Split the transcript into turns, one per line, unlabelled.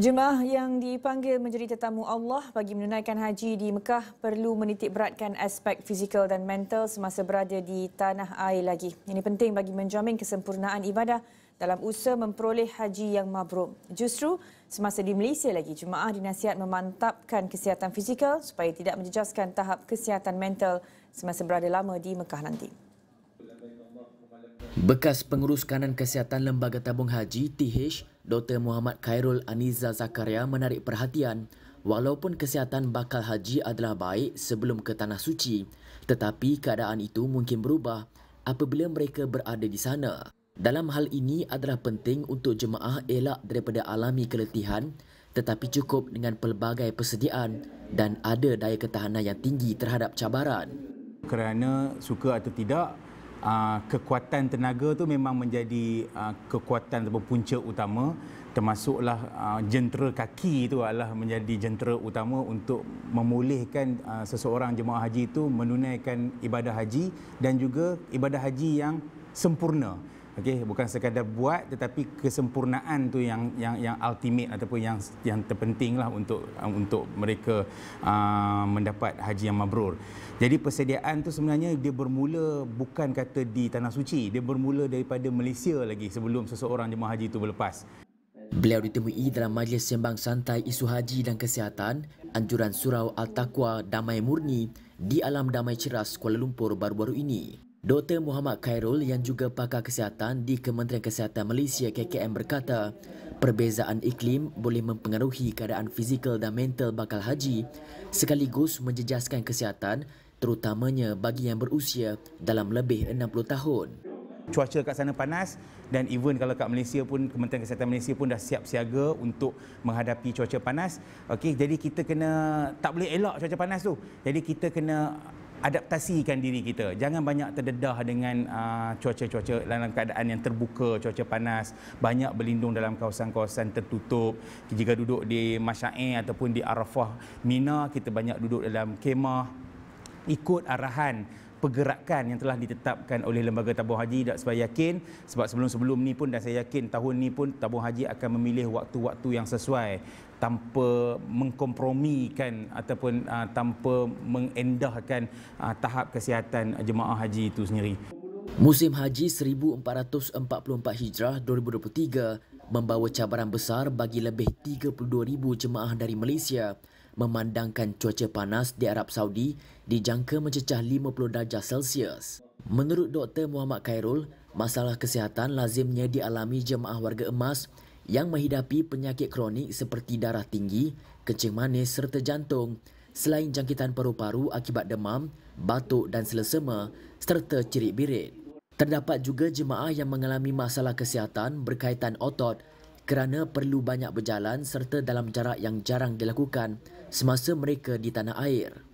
Jemaah yang dipanggil menjadi tetamu Allah bagi menunaikan haji di Mekah perlu menitik beratkan aspek fizikal dan mental semasa berada di tanah air lagi. Ini penting bagi menjamin kesempurnaan ibadah dalam usaha memperoleh haji yang mabrur. Justru semasa di Malaysia lagi, jemaah dinasihat memantapkan kesihatan fizikal supaya tidak menjejaskan tahap kesihatan mental semasa berada lama di Mekah nanti.
Bekas pengurus kanan kesihatan Lembaga Tabung Haji TH, Dr. Muhammad Khairul Aniza Zakaria menarik perhatian walaupun kesihatan bakal haji adalah baik sebelum ke Tanah Suci, tetapi keadaan itu mungkin berubah apabila mereka berada di sana. Dalam hal ini adalah penting untuk jemaah elak daripada alami keletihan tetapi cukup dengan pelbagai persediaan dan ada daya ketahanan yang tinggi terhadap cabaran.
Kerana suka atau tidak, Ah, kekuatan tenaga tu memang menjadi uh, kekuatan atau punca utama. Termasuklah uh, jentera kaki itu adalah menjadi jentera utama untuk memulihkan seseorang jemaah haji itu menunaikan ibadah haji dan juga ibadah haji yang sempurna okey bukan sekadar buat tetapi kesempurnaan tu yang yang yang ultimate ataupun yang yang terpentinglah untuk untuk mereka uh, mendapat haji yang mabrur jadi persediaan tu sebenarnya dia bermula bukan kata di tanah suci dia bermula daripada Malaysia lagi sebelum seseorang jemaah haji itu berlepas
Beliau ditemui dalam majlis sembang santai isu haji dan kesihatan anjuran surau Al-Taqwa Damai Murni di Alam Damai Ceras Kuala Lumpur baru-baru ini. Dr. Muhammad Khairul yang juga pakar kesihatan di Kementerian Kesihatan Malaysia KKM berkata, perbezaan iklim boleh mempengaruhi keadaan fizikal dan mental bakal haji sekaligus menjejaskan kesihatan terutamanya bagi yang berusia dalam lebih 60 tahun.
Cuaca kat sana panas dan even kalau kat Malaysia pun Kementerian Kesihatan Malaysia pun dah siap siaga untuk menghadapi cuaca panas. Okey, jadi kita kena tak boleh elak cuaca panas tu. Jadi kita kena adaptasikan diri kita. Jangan banyak terdedah dengan uh, cuaca-cuaca dalam keadaan yang terbuka, cuaca panas. Banyak berlindung dalam kawasan-kawasan tertutup. Jika duduk di Masyair ataupun di Arafah Mina, kita banyak duduk dalam kemah. Ikut arahan pergerakan yang telah ditetapkan oleh Lembaga Tabung Haji dan supaya yakin sebab sebelum-sebelum ni pun dan saya yakin tahun ni pun Tabung Haji akan memilih waktu-waktu yang sesuai tanpa mengkompromikan ataupun uh, tanpa mengendahkan uh, tahap kesihatan jemaah haji itu sendiri.
Musim Haji 1444 Hijrah 2023 membawa cabaran besar bagi lebih 32,000 jemaah dari Malaysia memandangkan cuaca panas di Arab Saudi dijangka mencecah 50 darjah Celsius. Menurut Dr. Muhammad Khairul, masalah kesihatan lazimnya dialami jemaah warga emas yang menghidapi penyakit kronik seperti darah tinggi, kencing manis serta jantung selain jangkitan paru-paru akibat demam, batuk dan selesema serta cirit-birit. Terdapat juga jemaah yang mengalami masalah kesihatan berkaitan otot kerana perlu banyak berjalan serta dalam jarak yang jarang dilakukan semasa mereka di tanah air.